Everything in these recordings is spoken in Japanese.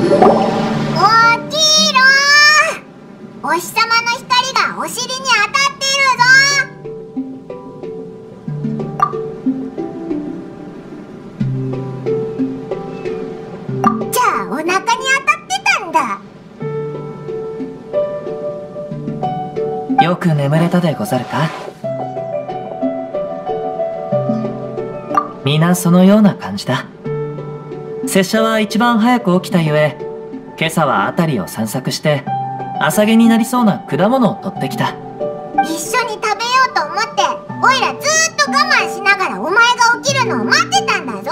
起きろお日様の光がお尻に当たっているぞ。じゃあお腹に当たってたんだ。よく眠れたでござるか？皆そのような感じだ。拙者は一番早く起きたゆえ今朝は辺りを散策して朝毛になりそうな果物を取ってきた一緒に食べようと思っておいらずーっと我慢しながらお前が起きるのを待ってたんだぞ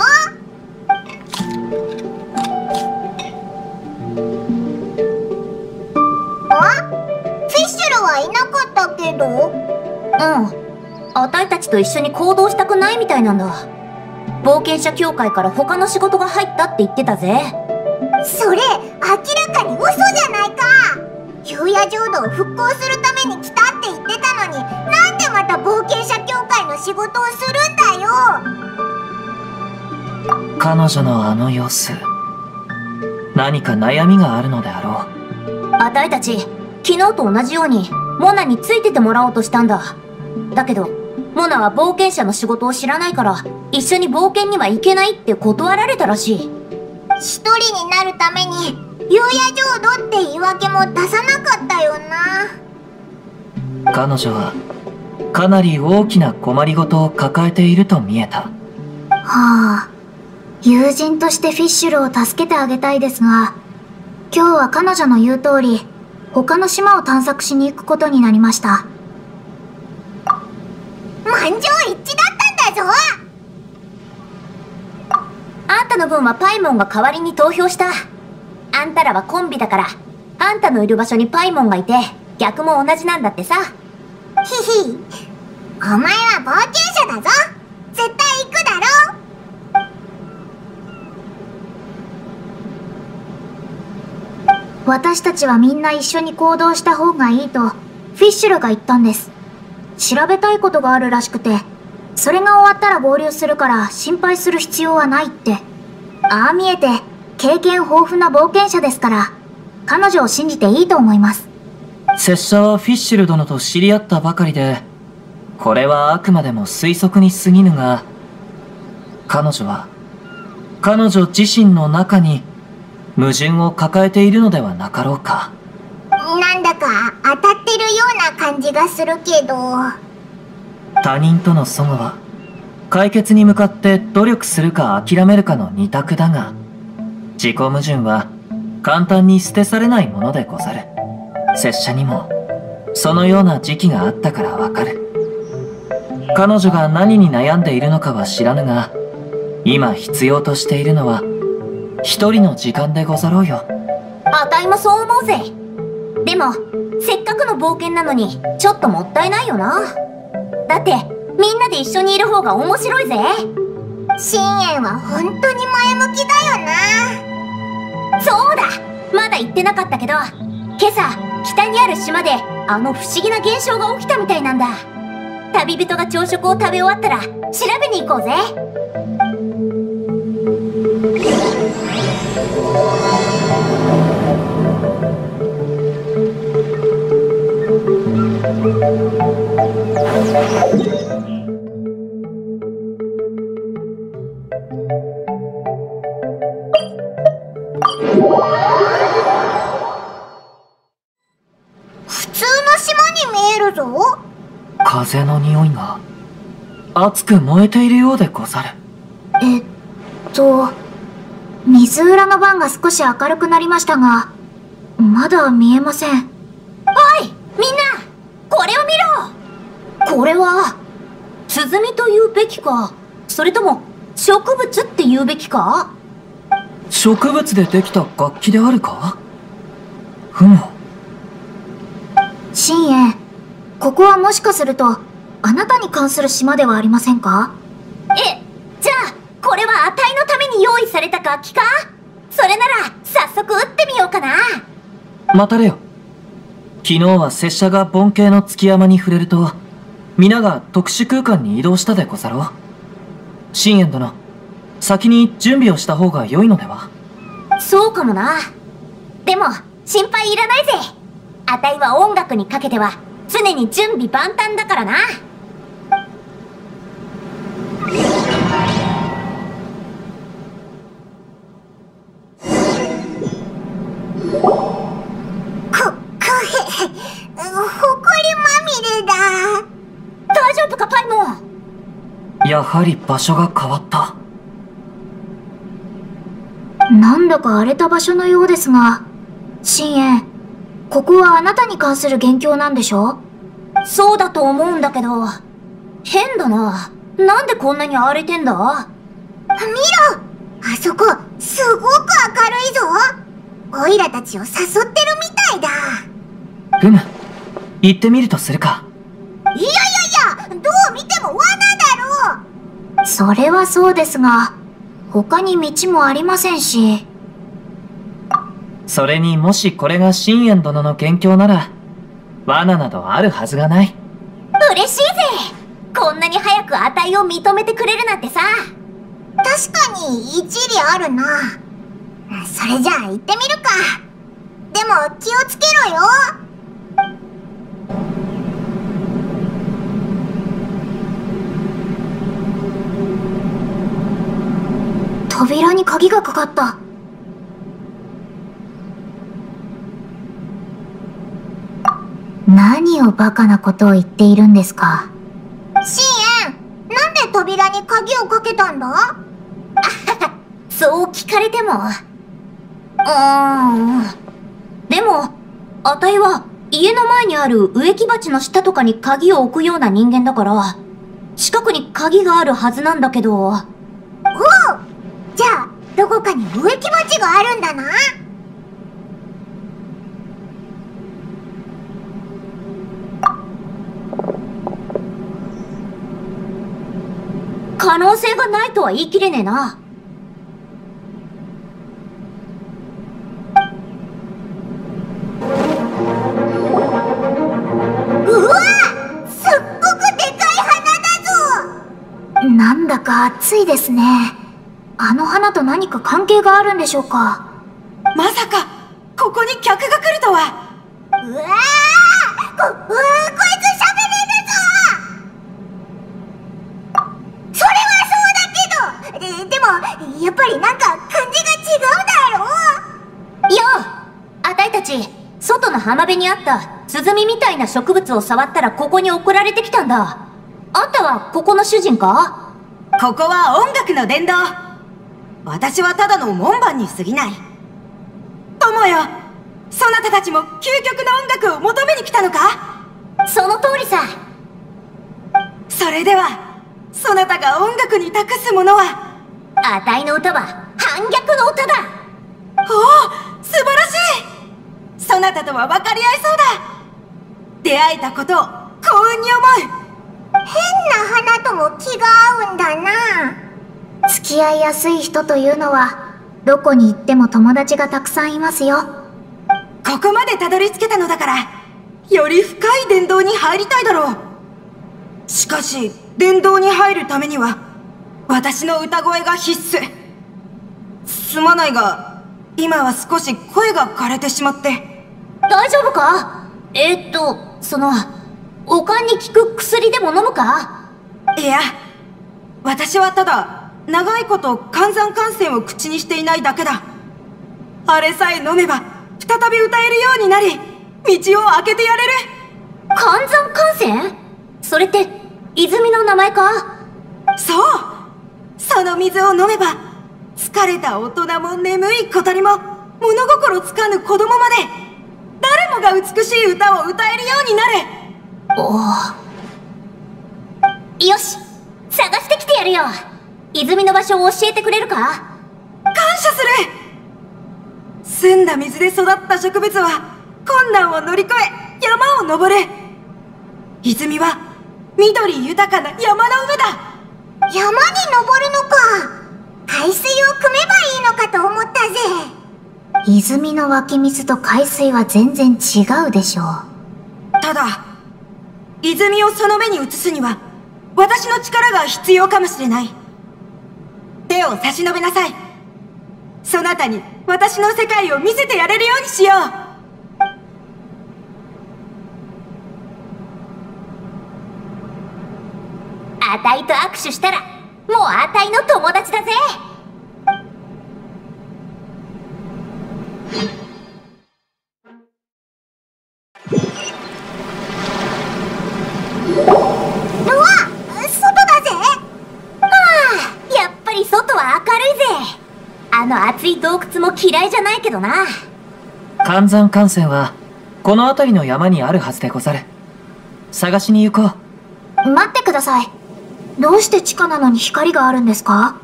あ？フィッシュルはいなかったけど？うん。あたいたちと一緒に行動したくないみたいなんだ。冒険者協会から他の仕事が入ったって言ってたぜ。それ明らかに嘘じゃないか幽夜浄土を復興するために来たって言ってたのになんでまた冒険者協会の仕事をするんだよ彼女のあの様子何か悩みがあるのであろうあたいたち、昨日と同じように、モナについててもらおうとしたんだ。だけど、モナは冒険者の仕事を知らないから、一緒に冒険には行けないって断られたらしい。一人になるために幽夜浄土って言い訳も出さなかったよな彼女はかなり大きな困りごとを抱えていると見えたはあ、友人としてフィッシュルを助けてあげたいですが、今日は彼女の言う通り、他の島を探索しに行くことになりました。満場一致だったんだぞあんたの分はパイモンが代わりに投票した。あんたらはコンビだから、あんたのいる場所にパイモンがいて、逆も同じなんだってさ。ひひお前は冒険者だぞ絶対行くだろ私たちはみんな一緒に行動した方がいいと、フィッシュルが言ったんです。調べたいことがあるらしくて、それが終わったら合流するから心配する必要はないって。ああ見えて、経験豊富な冒険者ですから、彼女を信じていいと思います。拙者はフィッシュル殿と知り合ったばかりでこれはあくまでも推測に過ぎぬが彼女は彼女自身の中に矛盾を抱えているのではなかろうかなんだか当たってるような感じがするけど。他人との齟齬は解決に向かって努力するか諦めるかの二択だが自己矛盾は簡単に捨て去れないものでござる。拙者にもそのような時期があったからわかる。彼女が何に悩んでいるのかは知らぬが今必要としているのは一人の時間でござろうよ。あたいもそう思うぜ。でも、せっかくの冒険なのに、ちょっともったいないよな。だって、みんなで一緒にいる方が面白いぜ。深淵は本当に前向きだよなそうだまだ言ってなかったけど、今朝、北にある島で、あの不思議な現象が起きたみたいなんだ。旅人が朝食を食べ終わったら、調べに行こうぜ。風の匂いが熱く燃えているようでござる。えっと、水裏の番が少し明るくなりましたが、まだ見えません。おいこれを見ろ。これは、鼓と言うべきか、それとも、植物って言うべきか？植物でできた楽器であるか？ふむ。深淵、ここはもしかすると、あなたに関する島ではありませんか？え、じゃあ、これはあたいのために用意された楽器か？それなら、早速打ってみようかな。待たれよ昨日は拙者が盆景の月山に触れると皆が特殊空間に移動したでござろう。深淵殿先に準備をした方が良いのでは？そうかもな。でも心配いらないぜ。あたいは音楽にかけては常に準備万端だからな。やはり場所が変わった。なんだか荒れた場所のようですが、深淵、ここはあなたに関する元凶なんでしょそうだと思うんだけど変だな。なんでこんなに荒れてんだ？見ろあそこ、すごく明るいぞ。オイラたちを誘ってるみたいだ。ふむ行ってみるとするかそれはそうですが、他に道もありませんし。それにもしこれが深淵殿の元凶なら罠などあるはずがない。嬉しいぜ。こんなに早く値を認めてくれるなんてさ。確かに一理あるな。それじゃあ行ってみるか。でも気をつけろよ扉に鍵がかかった。何をバカなことを言っているんですか？シエンなんで扉に鍵をかけたんだ？そう聞かれても。うーん。でもあたいは家の前にある植木鉢の下とかに鍵を置くような人間だから近くに鍵があるはずなんだけど。おうじゃあどこかに植木鉢があるんだな。可能性がないとは言い切れねえな。うわすっごくでかい花だぞ！なんだか暑いですね。あの花と何か関係があるんでしょうか？まさかここに客が来るとは。うわーこ、うわーこいつ喋れるぞそれはそうだけど。ででもやっぱりなんか感じが違うだろようあたいたち外の浜辺にあったスズミみたいな植物を触ったらここに送られてきたんだ。あんたはここの主人か？ここは音楽の殿堂私はただの門番に過ぎない。友よそなたたちも究極の音楽を求めに来たのか？その通りさ。それではそなたが音楽に託すものは？あたいの歌は反逆の歌だ。おお素晴らしい！そなたとは分かり合えそうだ！出会えたことを幸運に思う！変な花とも気が合うんだな付き合いやすい人というのは、どこに行っても友達がたくさんいますよ。ここまでたどり着けたのだからより深い殿堂に入りたいだろう。しかし殿堂に入るためには私の歌声が必須。すまないが今は少し声が枯れてしまって。大丈夫か？えー、っとそのおかんに効く薬でも飲むか？いや私はただ長いこと寒山感染を口にしていないだけだ。あれさえ飲めば再び歌えるようになり道を開けてやれる。寒山感染？それって泉の名前か？そう。その水を飲めば疲れた大人も眠い小鳥も物心つかぬ子供まで誰もが美しい歌を歌えるようになる。おおよし探してきてやるよ泉の場所を教えてくれるか？感謝する。澄んだ水で育った植物は困難を乗り越え山を登る泉は緑豊かな山の上だ。山に登るのか。海水を汲めばいいのかと思ったぜ。泉の湧き水と海水は全然違うでしょう。ただ泉をその目に移すには私の力が必要かもしれない。手を差し伸べなさいそなたに私の世界を見せてやれるようにしようあたいと握手したらもうあたいの友達だぜ嫌いじゃないけどな。寒山艦船はこの辺りの山にあるはずでござる。探しに行こう。待ってください。どうして地下なのに光があるんですか？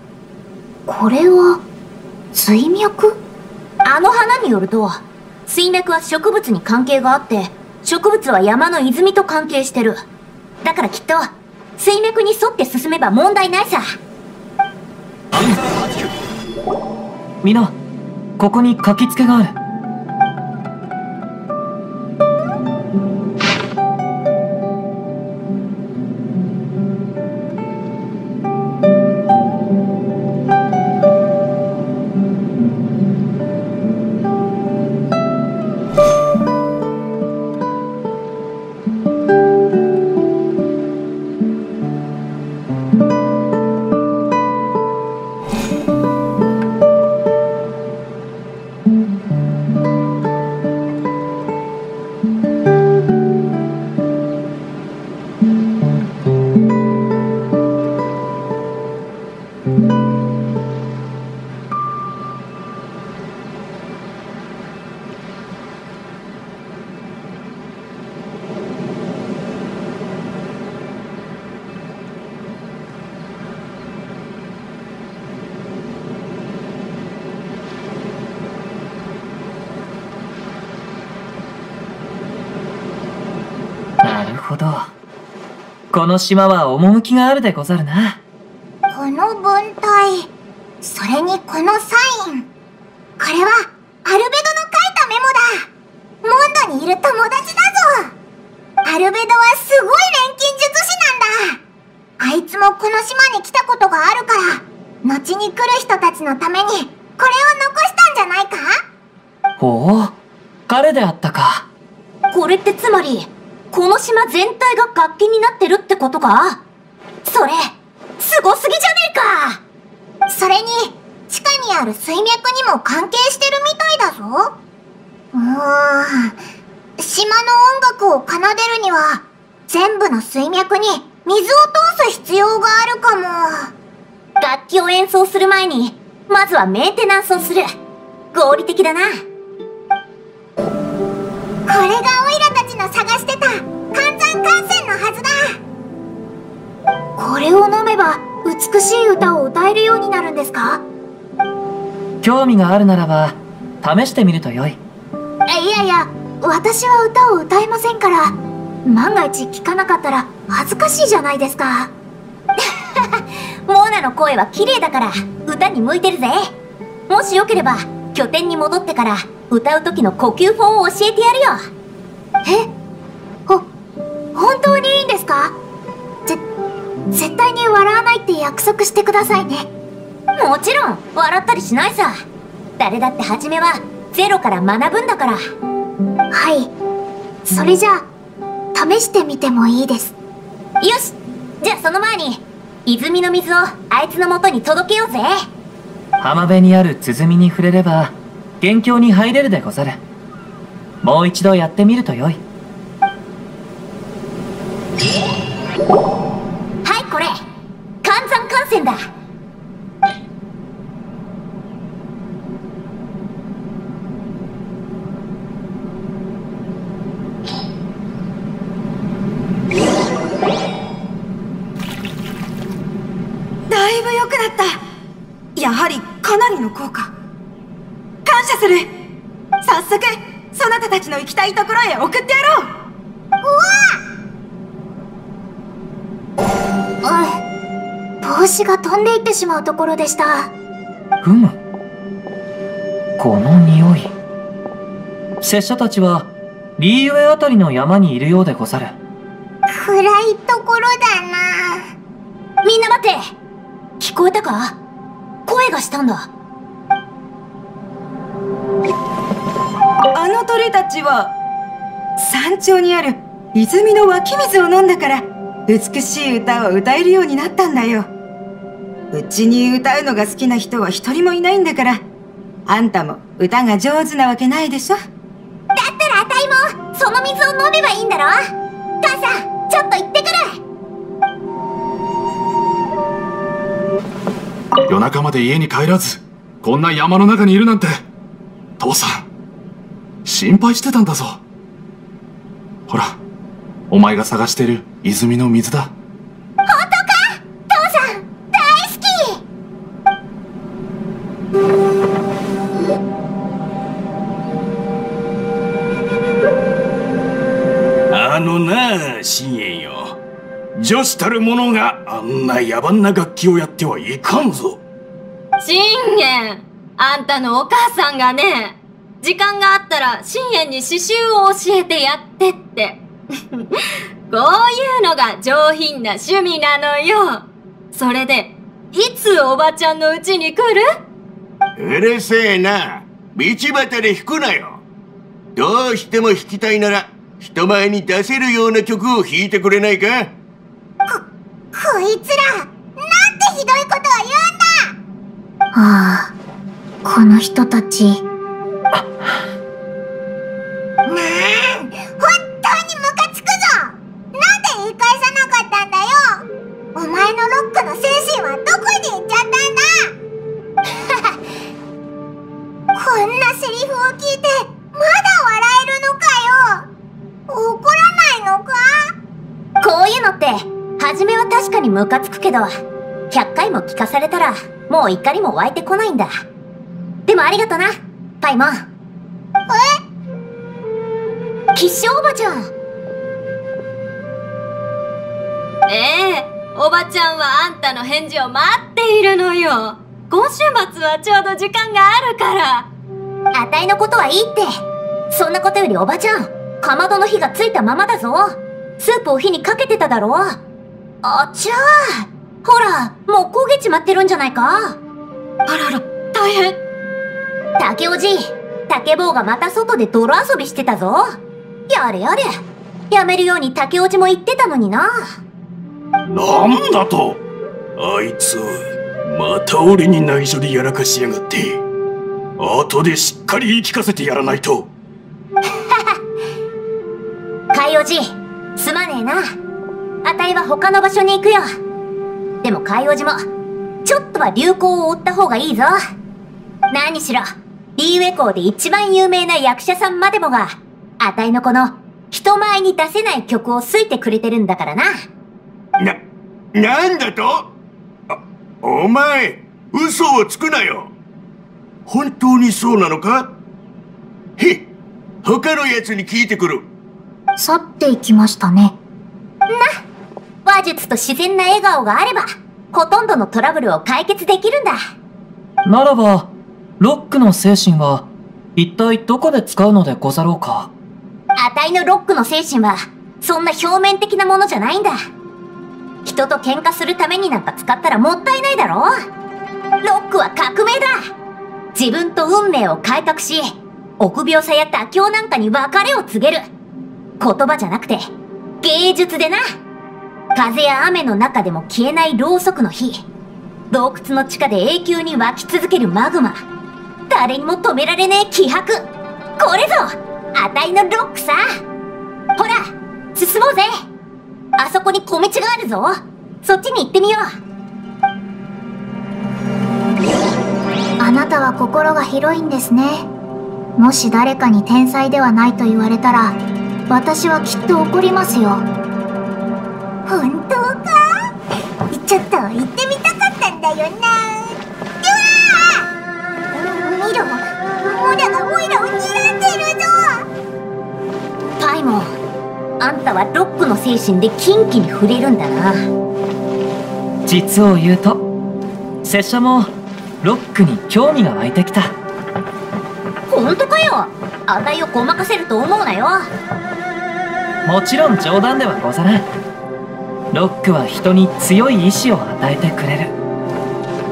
これは、水脈？あの花によると水脈は植物に関係があって植物は山の泉と関係してる。だからきっと水脈に沿って進めば問題ないさ。皆ここに書きつけがある。この島は趣があるでござるな。この文体それにこのサイン。これはアルベドの書いたメモだ。モンドにいる友達だぞ。アルベドはすごい錬金術師なんだ。あいつもこの島に来たことがあるから後に来る人たちのためにこれを残したんじゃないか？ほう？彼であったか。これってつまりこの島全体が楽器にか？それすごすぎじゃねえか！それに地下にある水脈にも関係してるみたいだぞ。うーん。島の音楽を奏でるには全部の水脈に水を通す必要があるかも。楽器を演奏する前にまずはメンテナンスをする。合理的だな。これがこれを飲めば、美しい歌を歌えるようになるんですか？興味があるならば試してみるとよい。いやいや、私は歌を歌えませんから。万が一聞かなかったら恥ずかしいじゃないですか。モーナの声は綺麗だから歌に向いてるぜ。もしよければ拠点に戻ってから歌う時の呼吸法を教えてやるよ。え？ほ、本当にいいんですか？ぜ、絶対に笑わないって約束してくださいね。もちろん笑ったりしないさ誰だって初めはゼロから学ぶんだからはい。それじゃあ、試してみてもいいです。よしじゃあその前に泉の水をあいつの元に届けようぜ浜辺にある鼓に触れれば元凶に入れるでござるもう一度やってみるとよい寒山艦船だいぶ良くなった。やはりかなりの効果。感謝する。早速そなたたちの行きたいところへ送ってやろう。うん。帽子が飛んでいってしまうところでした。ふむ。この匂い。拙者たちはリーウェイあたりの山にいるようでござる。暗いところだな。みんな待って。聞こえたか？声がしたんだ。鳥たちは山頂にある泉の湧き水を飲んだから美しい歌を歌えるようになったんだようちに歌うのが好きな人は一人もいないんだから。あんたも歌が上手なわけないでしょ。だったらあたいもその水を飲めばいいんだろ。母さんちょっと行ってくる。夜中まで家に帰らずこんな山の中にいるなんて。父さん心配してたんだぞ。ほらお前が探してる泉の水だ女子たる者があんな野蛮な楽器をやってはいかんぞ。信玄あんたのお母さんがね時間があったら信玄に刺繍を教えてやってって。こういうのが上品な趣味なのよ。それでいつおばちゃんの家に来る？うるせえな。道端で弾くなよ。どうしても弾きたいなら人前に出せるような曲を弾いてくれないか？こいつらなんてひどいことを言うんだ！ああ、この人たち。なん本当にムカつくぞ！なんで言い返さなかったんだよ！お前のロックの精神はどこに行っちゃったんだ！こんなセリフを聞いてまだ笑えるのかよ！怒らないのか？こういうのって初めは確かにムカつくけど100回も聞かされたらもう怒りも湧いてこないんだ。でもありがとなパイモン。え？吉祥おばちゃん。ええおばちゃんはあんたの返事を待っているのよ。今週末はちょうど時間があるから。あたいのことはいいって。そんなことよりおばちゃんかまどの火がついたままだぞ。スープを火にかけてただろあちゃーほらもう焦げちまってるんじゃないか。あらら大変。竹おじ竹坊がまた外で泥遊びしてたぞ。やれやれ。やめるように竹おじも言ってたのにな。なんだと。あいつまた俺に内緒でやらかしやがって。後でしっかり言い聞かせてやらないと。海おじすまねえなあたいは他の場所に行くよ。でも海おじもちょっとは流行を追った方がいいぞ。何しろリーウェ校で一番有名な役者さんまでもがあたいのこの人前に出せない曲を好いてくれてるんだからな。な、なんだと？あお前、嘘をつくなよ。本当にそうなのか？へっ、他のやつに聞いてくる。去っていきましたね。話術と自然な笑顔があればほとんどのトラブルを解決できるんだ。ならば、ロックの精神は、一体どこで使うのでござろうか？あたいのロックの精神はそんな表面的なものじゃないんだ。人と喧嘩するためになんか使ったらもったいないだろロックは革命だ。自分と運命を改革し臆病さや妥協なんかに別れを告げる。言葉じゃなくて芸術でな風や雨の中でも消えないろうそくの火。洞窟の地下で永久に湧き続けるマグマ。誰にも止められねえ気迫。これぞあたいのロックさ。ほら進もうぜ。あそこに小道があるぞ。そっちに行ってみよう。あなたは心が広いんですね。もし誰かに天才ではないと言われたら、私はきっと怒りますよ。本当か？ちょっと行ってみたかったんだよな。うわ見ろモダがオイラを睨んでるぞ。パイモンあんたはロックの精神でキンキに触れるんだな。実を言うと、拙者も、ロックに興味が湧いてきた。本当かよ？あたいをごまかせると思うなよ。もちろん冗談ではござらん。ロックは人に強い意志を与えてくれる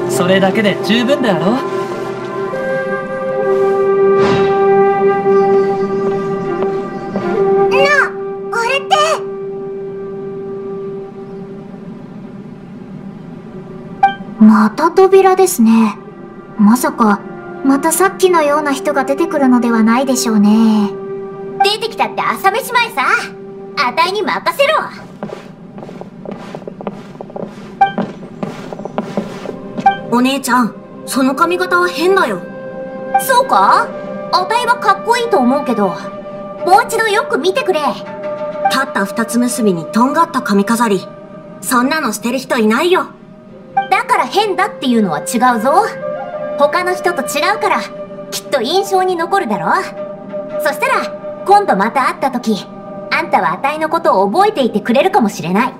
それだけで十分であろうまた扉ですね。まさか、またさっきのような人が出てくるのではないでしょうね。出てきたって朝飯前さ。あたいに任せろお姉ちゃん、その髪型は変だよ。そうか？あたいはかっこいいと思うけどもう一度よく見てくれたった二つ結びにとんがった髪飾り。そんなのしてる人いないよ。だから変だっていうのは違うぞ他の人と違うからきっと印象に残るだろそしたら今度また会った時あんたはあたいのことを覚えていてくれるかもしれない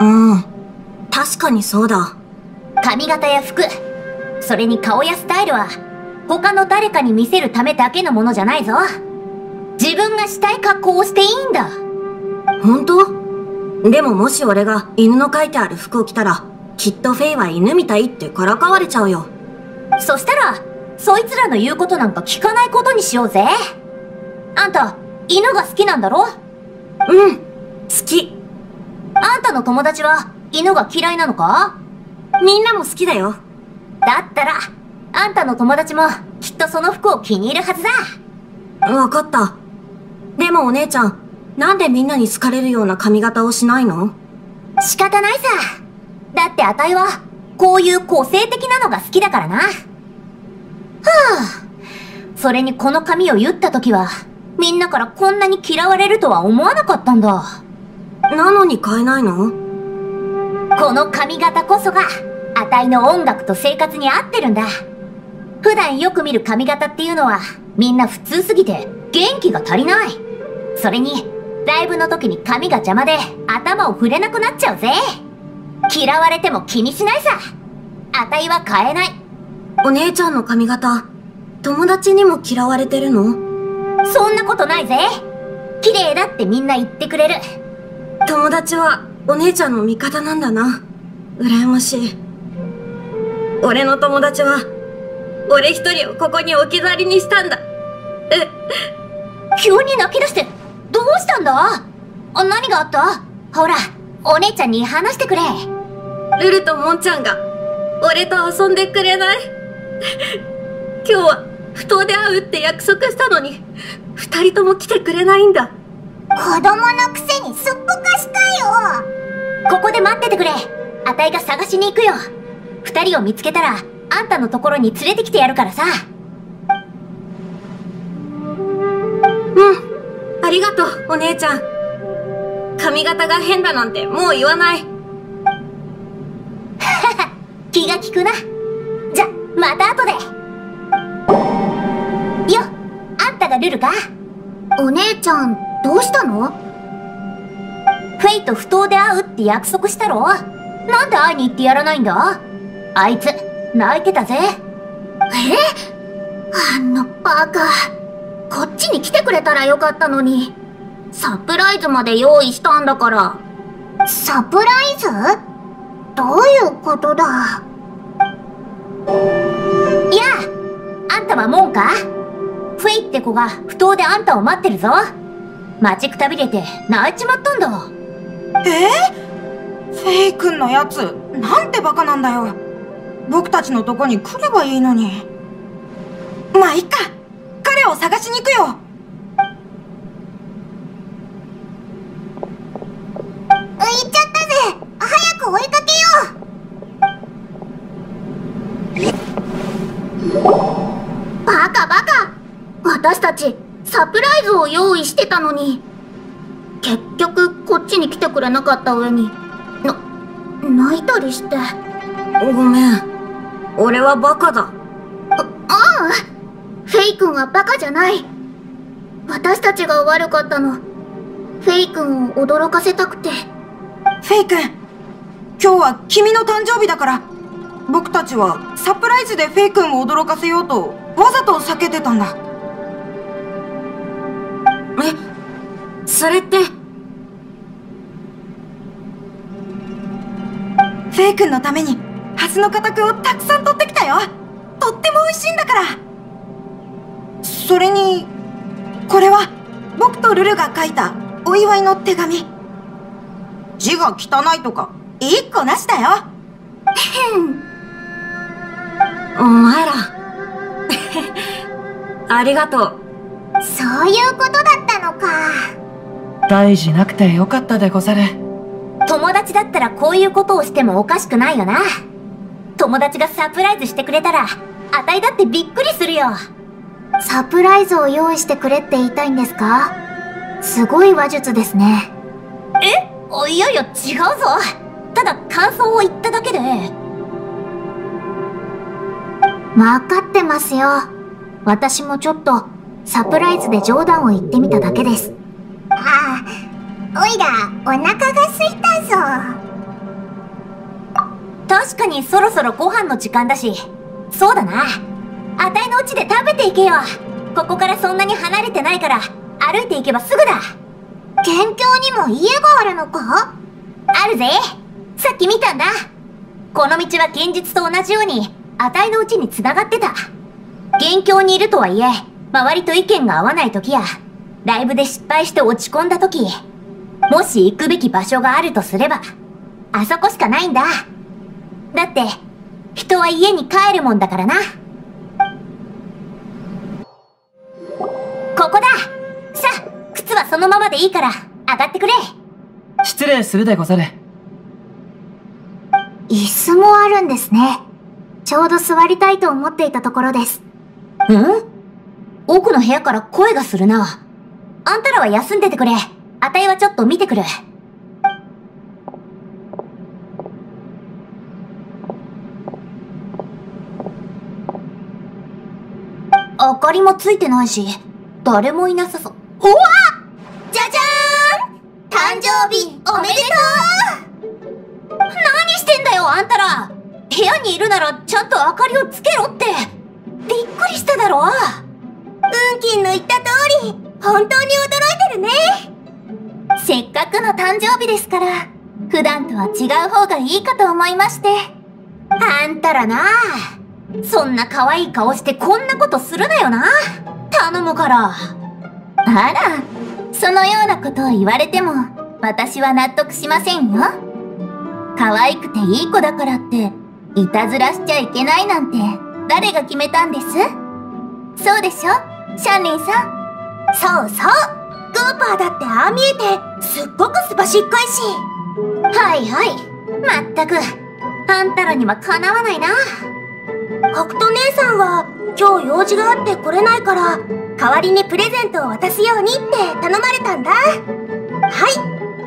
うん。確かにそうだ。髪型や服それに顔やスタイルは他の誰かに見せるためだけのものじゃないぞ自分がしたい格好をしていいんだ本当？でももし俺が犬の書いてある服を着たら、きっとフェイは犬みたいってからかわれちゃうよ。そしたらそいつらの言うことなんか聞かないことにしようぜあんた犬が好きなんだろ？うん。好き。あんたの友達は犬が嫌いなのか？みんなも好きだよ。だったらあんたの友達もきっとその服を気に入るはずだ。わかった。でもお姉ちゃん、なんでみんなに好かれるような髪型をしないの？仕方ないさ。だってあたいはこういう個性的なのが好きだからな。はあそれにこの髪を言った時はみんなからこんなに嫌われるとは思わなかったんだ。なのに変えないの？この髪型こそがあたいの音楽と生活に合ってるんだ。普段よく見る髪型っていうのはみんな普通すぎて元気が足りない。それにライブの時に髪が邪魔で頭を触れなくなっちゃうぜ。嫌われても気にしないさ。あたいは変えない。お姉ちゃんの髪型、友達にも嫌われてるの？そんなことないぜ。綺麗だってみんな言ってくれる。友達はお姉ちゃんの味方なんだな。羨ましい。俺の友達は、俺一人をここに置き去りにしたんだ。急に泣き出してどうしたんだ？あ何があった？ほらお姉ちゃんに話してくれルルとモンちゃんが、俺と遊んでくれない？今日は、不当で会うって約束したのに、二人とも来てくれないんだ。子供のくせにすっぽかしたよここで待っててくれあたいが探しに行くよ二人を見つけたらあんたのところに連れてきてやるからさうん。ありがとう、お姉ちゃん。髪型が変だなんてもう言わない。気が利くなじゃまた後でよあんたがルルか？お姉ちゃん、どうしたの？フェイと不当で会うって約束したろ？なんで会いに行ってやらないんだ？あいつ泣いてたぜあのバカ。こっちに来てくれたらよかったのに。サプライズまで用意したんだから。サプライズ？どういうことだ？いやあんたはモンか？フェイって子が不当であんたを待ってるぞ待ちくたびれて泣いちまったんだえ？フェイ君のやつ、なんてバカなんだよ。僕たちのとこに来ればいいのに。まあ、いっか。彼を探しに行くよ。浮いちゃったぜ早く追いかけようバカバカ私たち、サプライズを用意してたのに。結局、こっちに来てくれなかった上に、な、泣いたりして。ごめん。俺はバカだ。あフェイ君はバカじゃない。私たちが悪かったの。フェイ君を驚かせたくて。フェイ君、今日は君の誕生日だから、僕たちはサプライズでフェイ君を驚かせようと、わざと避けてたんだ。え、それって、フェイ君のために、ハスの固くをたくさん取ってきたよ。とっても美味しいんだから。それに、これは、僕とルルが書いたお祝いの手紙。字が汚いとか、一個なしだよ。お前ら。ありがとう。そういうことだったのか。大事なくてよかったでござる。友達だったらこういうことをしてもおかしくないよな友達がサプライズしてくれたらあたいだってびっくりするよサプライズを用意してくれって言いたいんですか？すごい話術ですね。え？おいやいや違うぞただ感想を言っただけでわかってますよ。私もちょっとサプライズで冗談を言ってみただけです。ああおいらお腹が空いたぞ確かにそろそろご飯の時間だしそうだな。あたいの家で食べていけよ。ここからそんなに離れてないから歩いていけばすぐだ。県境にも家があるのか？あるぜ。さっき見たんだ。この道は現実と同じようにあたいの家に繋がってた。現況にいるとはいえ周りと意見が合わない時やライブで失敗して落ち込んだ時もし行くべき場所があるとすればあそこしかないんだだって人は家に帰るもんだからなここださあ靴はそのままでいいから上がってくれ失礼するでござる椅子もあるんですね。ちょうど座りたいと思っていたところです。ん？奥の部屋から声がするな。あんたらは休んでてくれ。あたいはちょっと見てくる。明かりもついてないし、誰もいなさそう。うわじゃじゃーん！誕生日おめでとう！何してんだよあんたら。部屋にいるならちゃんと明かりをつけろって。びっくりしただろ。運金の言った通り本当に驚いてるね。せっかくの誕生日ですから、普段とは違う方がいいかと思いまして。あんたらなそんな可愛い顔してこんなことするなよな頼むから。あら、そのようなことを言われても、私は納得しませんよ。可愛くていい子だからって、いたずらしちゃいけないなんて、誰が決めたんです？そうでしょ？シャンリンさん。そうそうグーパーだってああ見えてすっごくすばしっこいしはいはい。まったく、あんたらにはかなわないな。北斗姉さんは今日用事があって来れないから代わりにプレゼントを渡すようにって頼まれたんだ。はい。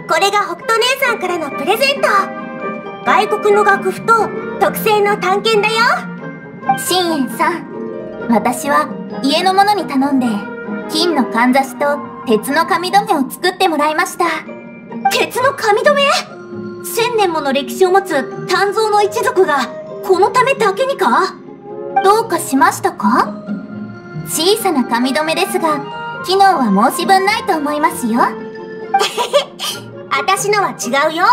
これが北斗姉さんからのプレゼント。外国の楽譜と特製の探検だよ。信玄さん、私は家の者に頼んで、金のかんざしと鉄の髪留めを作ってもらいました。鉄の髪留め？千年もの歴史を持つ丹蔵の一族が、このためだけにか？どうかしましたか？小さな髪留めですが、機能は申し分ないと思いますよ。私のは違うよ。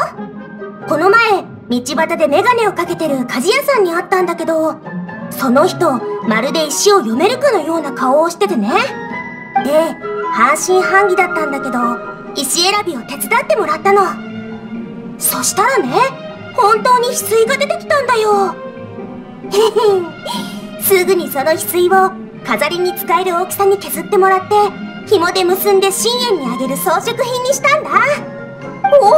この前道端でメガネをかけてる鍛冶屋さんに会ったんだけどその人まるで石を読めるかのような顔をしててね。で半信半疑だったんだけど石選びを手伝ってもらったの。そしたらね本当に翡翠が出てきたんだよ。へへすぐにその翡翠を飾りに使える大きさに削ってもらって紐で結んで深淵にあげる装飾品にしたんだ。おお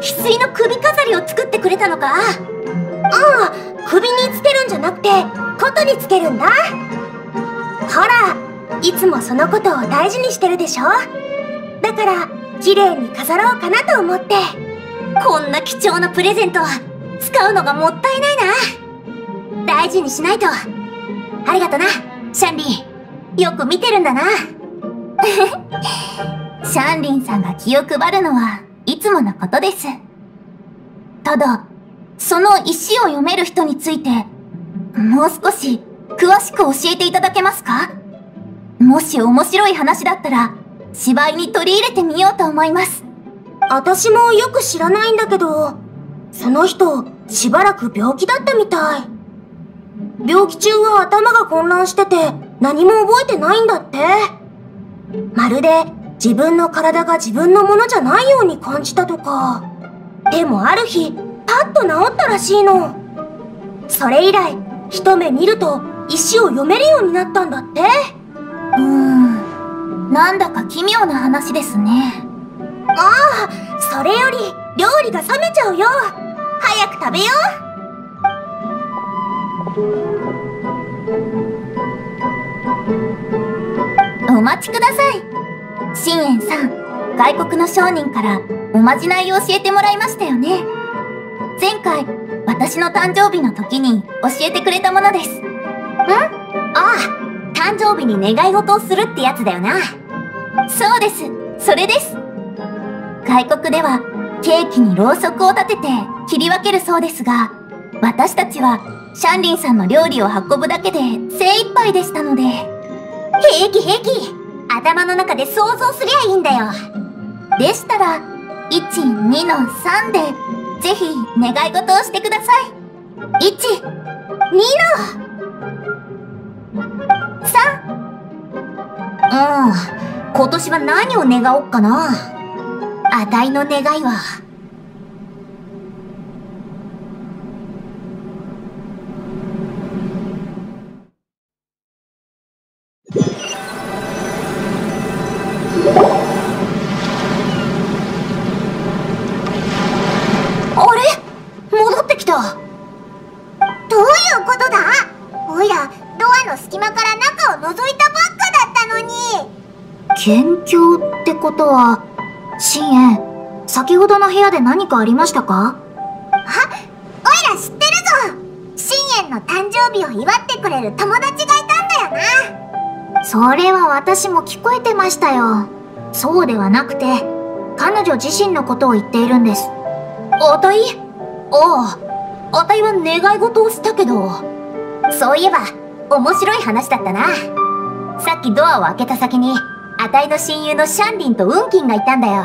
翡翠の首飾りを作ってくれたのか。ああ首につけるんじゃなくて琴につけるんだ。ほらいつもそのことを大事にしてるでしょ。だから綺麗に飾ろうかなと思って。こんな貴重なプレゼント使うのがもったいないな。大事にしないと。ありがとな。シャンリン。よく見てるんだな。シャンリンさんが気を配るのはいつものことです。ただその石を読める人についてもう少し詳しく教えていただけますか？もし面白い話だったら芝居に取り入れてみようと思います。私もよく知らないんだけどその人しばらく病気だったみたい。病気中は頭が混乱してて何も覚えてないんだって。まるで自分の体が自分のものじゃないように感じたとか。でもある日パッと治ったらしいの。それ以来一目見ると石を読めるようになったんだって。うーん。なんだか奇妙な話ですね。ああそれより料理が冷めちゃうよ。早く食べよお待ちください。信玄さん、外国の商人からおまじないを教えてもらいましたよね。前回、私の誕生日の時に教えてくれたものです。うああ誕生日に願い事をするってやつだよなそうです。それです。外国ではケーキにろうそくを立てて切り分けるそうですが、私たちはシャンリンさんの料理を運ぶだけで精一杯でしたので、平気平気。頭の中で想像すりゃいいんだよ。でしたら、1、2の3で、ぜひ願い事をしてください。1、2の。3! うん。今年は何を願おっかな。あたいの願いは何かありましたか？おいら知ってるぞ深淵の誕生日を祝ってくれる友達がいたんだよなそれは私も聞こえてましたよ。そうではなくて、彼女自身のことを言っているんです。あたい？ああ、あたいは願い事をしたけど。そういえば、面白い話だったな。さっきドアを開けた先に、あたいの親友のシャンリンとウンキンがいたんだよ。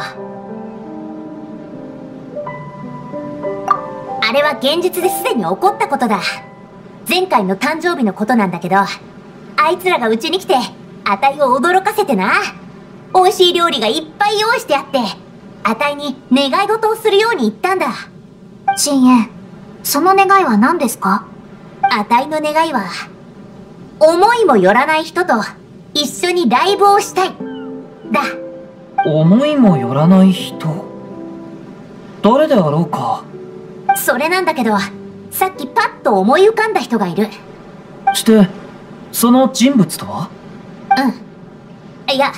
あれは現実ですでに起こったことだ。前回の誕生日のことなんだけど、あいつらがうちに来て、あたいを驚かせてな。美味しい料理がいっぱい用意してあって、あたいに願い事をするように言ったんだ。深淵、その願いは何ですか？あたいの願いは、思いもよらない人と一緒にライブをしたい。だ。思いもよらない人？誰であろうか？それなんだけど、さっきパッと思い浮かんだ人がいる。してその人物とは？うん。いや、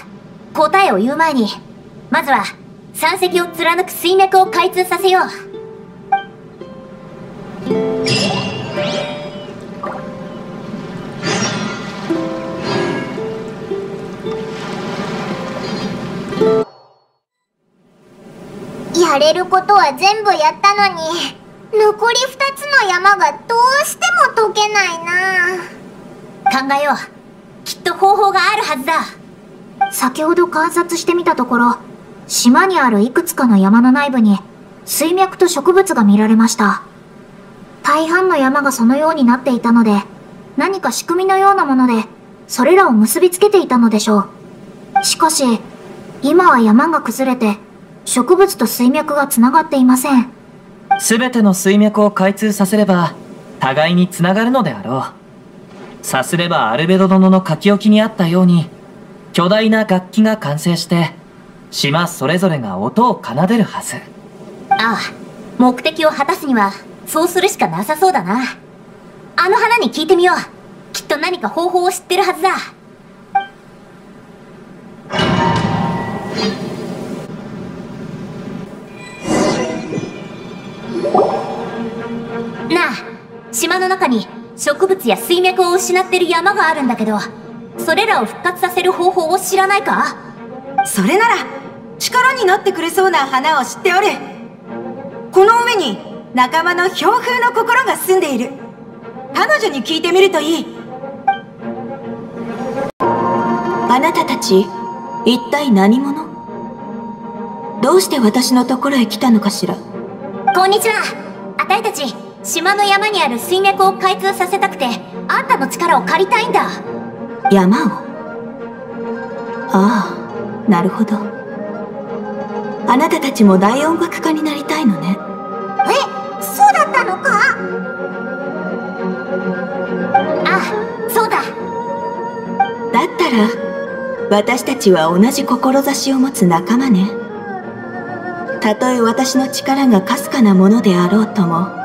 答えを言う前に、まずは、山石を貫く水脈を開通させよう。やれることは全部やったのに残り2つの山がどうしても解けないな考えよう。きっと方法があるはずだ。先ほど観察してみたところ、島にあるいくつかの山の内部に水脈と植物が見られました。大半の山がそのようになっていたので、何か仕組みのようなもので、それらを結びつけていたのでしょう。しかし、今は山が崩れて、植物と水脈がつながっていません。全ての水脈を開通させれば互いにつながるのであろうさすればアルベド殿の書き置きにあったように巨大な楽器が完成して島それぞれが音を奏でるはずああ、目的を果たすには、そうするしかなさそうだな。あの花に聞いてみよう。きっと何か方法を知ってるはずだ。島の中に植物や水脈を失ってる山があるんだけど、それらを復活させる方法を知らないか？それなら力になってくれそうな花を知っておる。この上に仲間の強風の心が住んでいる。彼女に聞いてみるといい。あなたたち一体何者？どうして私のところへ来たのかしら？こんにちは。あたいたち島の山にある水脈を開通させたくてあんたの力を借りたいんだ。山を？ああなるほど。あなたたちも大音楽家になりたいのね。えそうだったのか？あそうだ。だったら私たちは同じ志を持つ仲間ね。たとえ私の力がかすかなものであろうとも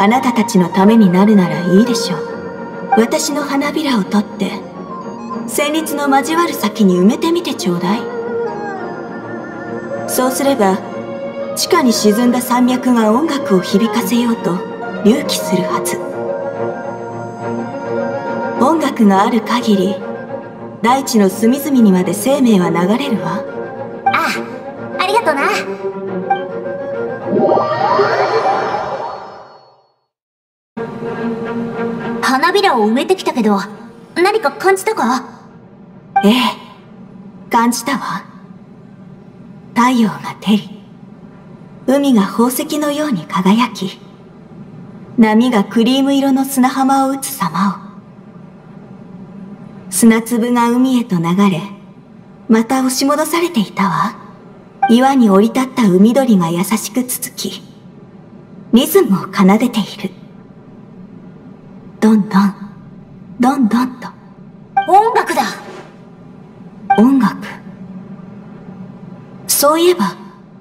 あなたたちのためになるならいいでしょう。私の花びらを取って旋律の交わる先に埋めてみてちょうだい。そうすれば地下に沈んだ山脈が音楽を響かせようと隆起するはず。音楽がある限り大地の隅々にまで生命は流れるわ。ああありがとな。花びらを埋めてきたけど何か感じたか？ええ。感じたわ。太陽が照り海が宝石のように輝き波がクリーム色の砂浜を打つ様を。砂粒が海へと流れまた押し戻されていたわ。岩に降り立った海鳥が優しくつつきリズムを奏でている。どんどん。どんどんと。音楽だ。音楽。そういえば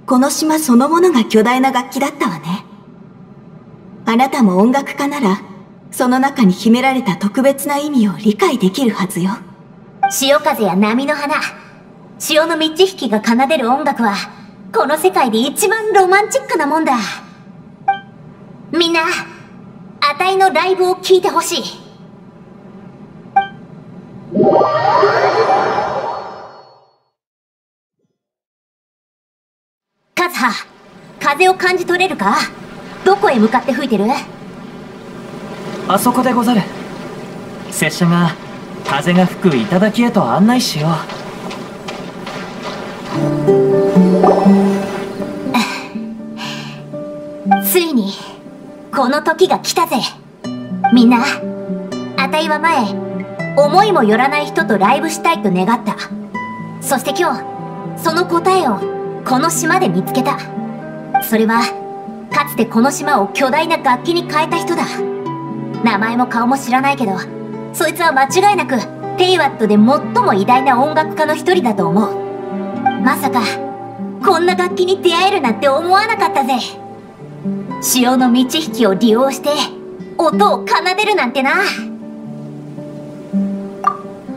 この島そのものが巨大な楽器だったわね。あなたも音楽家ならその中に秘められた特別な意味を理解できるはずよ。潮風や波の花。潮の満ち引きが奏でる音楽はこの世界で一番ロマンチックなもんだ。みんなあたいのライブを聴いてほしい。カズハ風を感じ取れるか？どこへ向かって吹いてる？あそこでござる。拙者が風が吹く頂へと案内しよう。ついにこの時が来たぜ。みんなあたいは前思いもよらない人とライブしたいと願った。そして今日その答えをこの島で見つけた。それはかつてこの島を巨大な楽器に変えた人だ。名前も顔も知らないけどそいつは間違いなくテイワットで最も偉大な音楽家の一人だと思う。まさかこんな楽器に出会えるなんて思わなかったぜ。潮の満ち引きを利用して音を奏でるなんてな。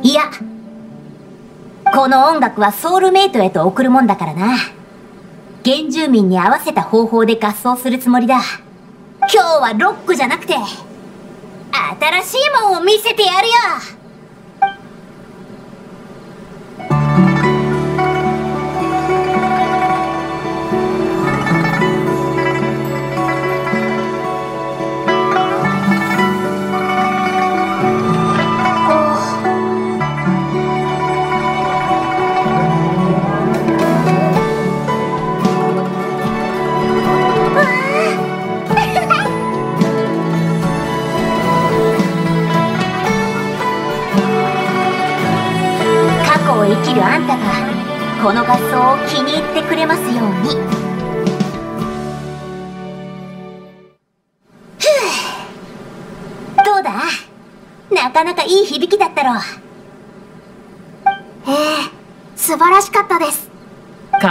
いやこの音楽はソウルメイトへと送るもんだからな。原住民に合わせた方法で合奏するつもりだ。今日はロックじゃなくて新しいもんを見せてやるよ。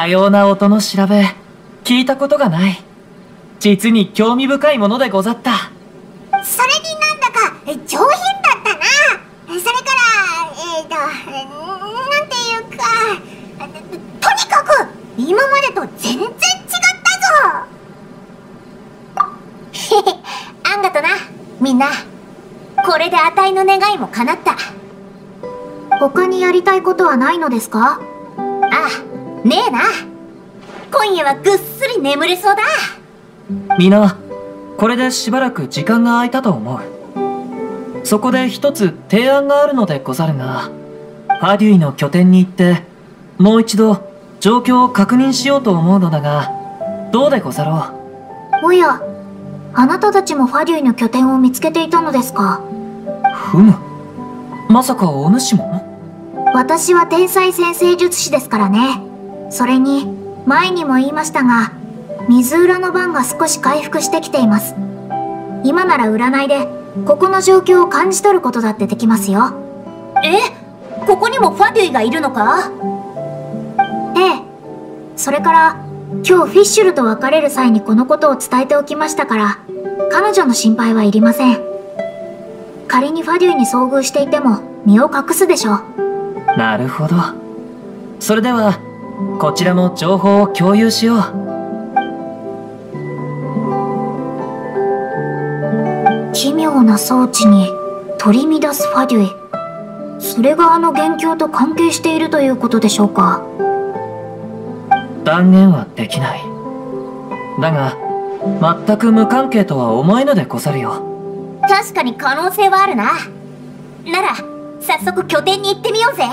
かような音の調べ聞いたことがない。実に興味深いものでござった。それになんだかえ上品だったな。それからえっ、となんていうかとにかく今までと全然違ったぞ。へへあんがとなみんな。これであたいの願いも叶った。他にやりたいことはないのですか？あねえな。今夜はぐっすり眠れそうだ。皆これでしばらく時間が空いたと思う。そこで一つ提案があるのでござるがファデュイの拠点に行ってもう一度状況を確認しようと思うのだがどうでござろう？おやあなたたちもファデュイの拠点を見つけていたのですか？ふむまさかお主も？私は天才先生術師ですからねそれに前にも言いましたが水裏の番が少し回復してきています今なら占いでここの状況を感じ取ることだってできますよえ？ここにもファデュイがいるのか？ええ。それから、今日フィッシュルと別れる際にこのことを伝えておきましたから、彼女の心配はいりません。仮にファデュイに遭遇していても身を隠すでしょう。なるほど。それでは、こちらも情報を共有しよう。奇妙な装置に取り乱すファデュイ。それがあの元凶と関係しているということでしょうか。断言はできない。だが、全く無関係とは思えぬでござるよ。確かに可能性はあるな。なら、早速拠点に行ってみようぜ。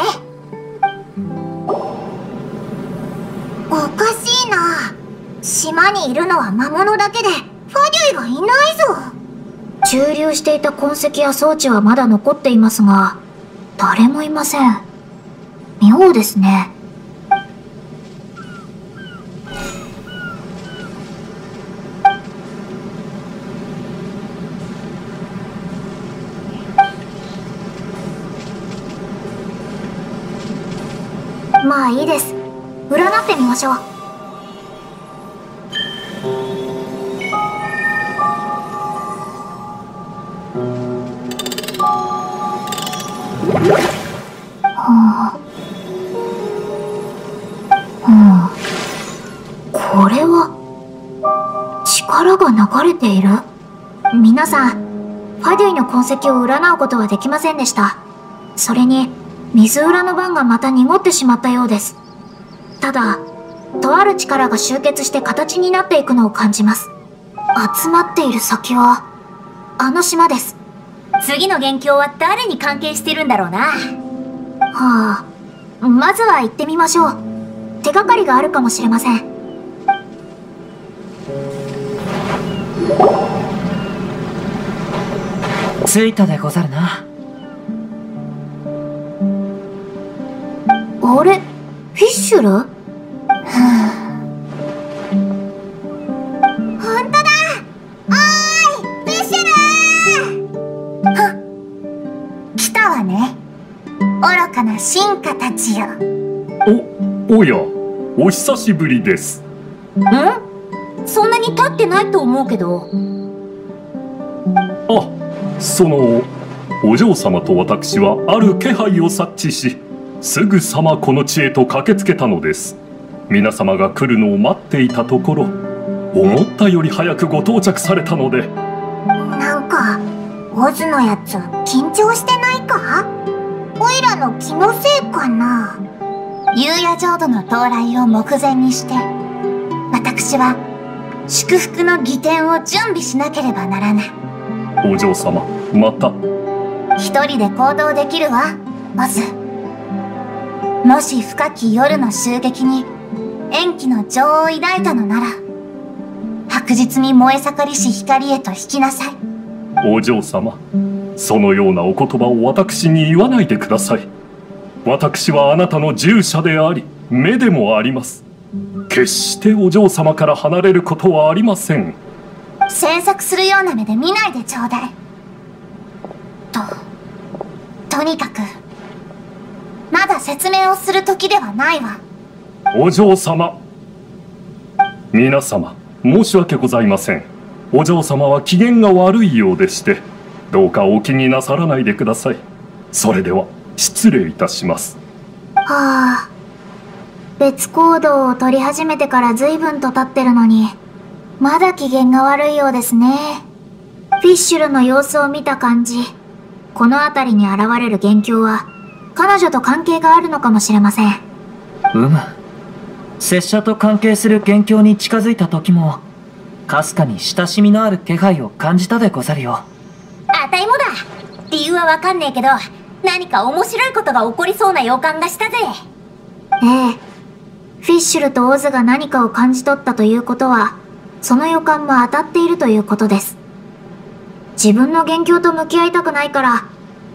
おかしいな島にいるのは魔物だけでファデュイがいないぞ駐留していた痕跡や装置はまだ残っていますが、誰もいません。妙ですね。まあいいです。ましょう。これは力が流れている？皆さんファデュイの痕跡を占うことはできませんでした。それに水裏の番がまた濁ってしまったようです。ただとある力が集結して形になっていくのを感じます集まっている先はあの島です次の元凶は誰に関係してるんだろうな。はあ、まずは行ってみましょう。手がかりがあるかもしれません。着いたでござるな。あれ？フィッシュル？進化たちよお、おや、お久しぶりです。ん？そんなに経ってないと思うけど。あ、その、お嬢様と私はある気配を察知し、すぐさまこの地へと駆けつけたのです。皆様が来るのを待っていたところ、思ったより早くご到着されたので、なんかオズのやつ緊張してないか？オイラの気のせいかな？夕夜浄土の到来を目前にして、私は祝福の儀典を準備しなければならない。お嬢様、また、一人で行動できるわ、オズ。もし深き夜の襲撃に延期の情を抱いたのなら、白日に燃え盛りし光へと引きなさい。お嬢様、そのようなお言葉を私に言わないでください。私はあなたの従者であり、目でもあります。決してお嬢様から離れることはありません。詮索するような目で見ないでちょうだい。と、とにかく、まだ説明をする時ではないわ。お嬢様皆様申し訳ございませんお嬢様は機嫌が悪いようでしてどうかお気になさらないでくださいそれでは失礼いたしますはあ。別行動を取り始めてから随分と経ってるのに、まだ機嫌が悪いようですね。フィッシュルの様子を見た感じ、この辺りに現れる元凶は、彼女と関係があるのかもしれません。うむ。拙者と関係する元凶に近づいた時も、かすかに親しみのある気配を感じたでござるよ。あたいもだ理由はわかんねえけど、何か面白いことが起こりそうな予感がしたぜ。ええ。フィッシュルとオズが何かを感じ取ったということは、その予感も当たっているということです。自分の元凶と向き合いたくないから、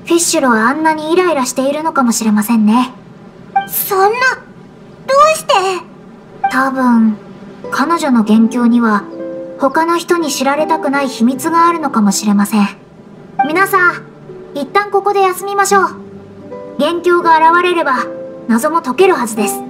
フィッシュルはあんなにイライラしているのかもしれませんね。そんなどうして？多分、彼女の元凶には、他の人に知られたくない秘密があるのかもしれません。皆さん、一旦ここで休みましょう。元凶が現れれば、謎も解けるはずです。